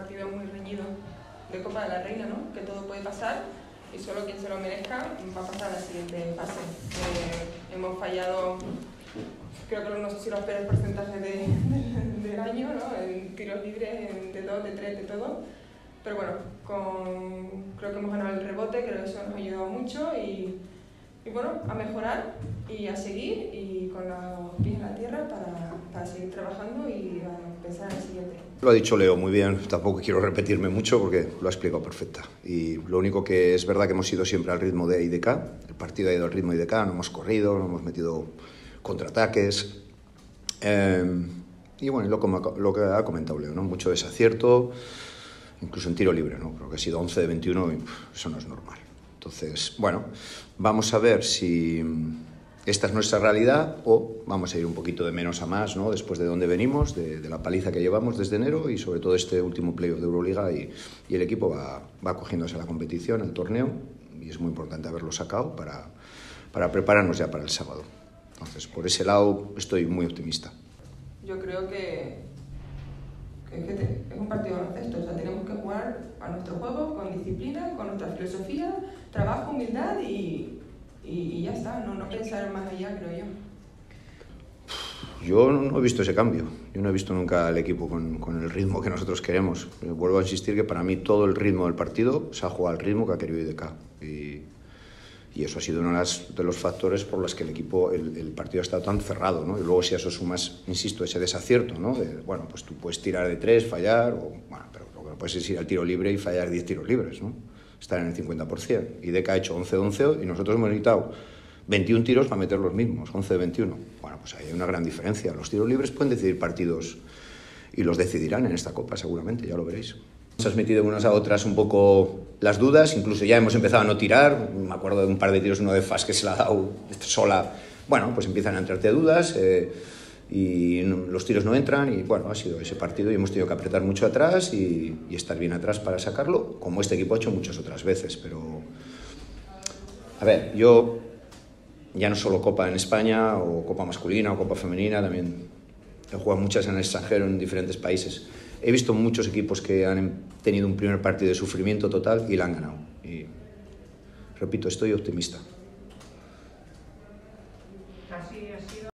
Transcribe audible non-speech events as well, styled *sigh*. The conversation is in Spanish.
partido muy reñido de Copa de la Reina, ¿no? Que todo puede pasar y solo quien se lo merezca va a pasar a la siguiente fase. Eh, hemos fallado, creo que no sé si los peores porcentajes de, *laughs* del año, ¿no? En tiros libres, de dos, de tres, de todo. Pero bueno, con, creo que hemos ganado el rebote, creo que eso nos ha ayudado mucho y, y bueno, a mejorar y a seguir y con los pies en la tierra para, seguir trabajando y en el siguiente. Lo ha dicho Leo muy bien, tampoco quiero repetirme mucho porque lo ha explicado perfecta. Y lo único que es verdad que hemos ido siempre al ritmo de IDK, el partido ha ido al ritmo de IDK, no hemos corrido, no hemos metido contraataques. Eh, y bueno, lo, lo, que ha comentado Leo, ¿no? mucho desacierto, incluso en tiro libre, ¿no? creo que ha sido 11 de 21 y eso no es normal. Entonces, bueno, vamos a ver si esta es nuestra realidad o vamos a ir un poquito de menos a más, ¿no? Después de donde venimos, de, la paliza que llevamos desde enero y sobre todo este último playoff de Euroliga y, el equipo va, va cogiéndose a la competición, al torneo y es muy importante haberlo sacado para, para prepararnos ya para el sábado. Entonces, por ese lado estoy muy optimista. Yo creo que, es un partido de baloncesto, o sea, tenemos que jugar a nuestro juego con disciplina, con nuestra filosofía, trabajo, humildad y, y, y ya está, no, no pensar más allá, creo yo. Yo no he visto ese cambio. Yo no he visto nunca al equipo con, con, el ritmo que nosotros queremos. Vuelvo a insistir que para mí todo el ritmo del partido se ha jugado al ritmo que ha querido IDK. Y, y eso ha sido uno de los factores por los que el equipo, el, el, partido ha estado tan cerrado. ¿no? Y luego si a eso sumas, insisto, ese desacierto, ¿no? De, bueno, pues tú puedes tirar de tres, fallar, o, bueno, pero lo que no puedes es ir al tiro libre y fallar 10 tiros libres, ¿no? Estar en el 50%. IDK ha hecho 11-11 y nosotros hemos necesitado 21 tiros para meter los mismos, 11 de 21. Bueno, pues ahí hay una gran diferencia. Los tiros libres pueden decidir partidos y los decidirán en esta Copa, seguramente, ya lo veréis. Nos has metido unas a otras un poco las dudas, incluso ya hemos empezado a no tirar. Me acuerdo de un par de tiros, uno de Fas que se la ha dado sola. Bueno, pues empiezan a entrarte dudas eh, y los tiros no entran y bueno, ha sido ese partido y hemos tenido que apretar mucho atrás y, y estar bien atrás para sacarlo, como este equipo ha hecho muchas otras veces, pero a ver, yo ya no solo Copa en España o Copa masculina o Copa femenina, también he jugado muchas en el extranjero, en diferentes países. He visto muchos equipos que han tenido un primer partido de sufrimiento total y la han ganado. Y, repito, estoy optimista.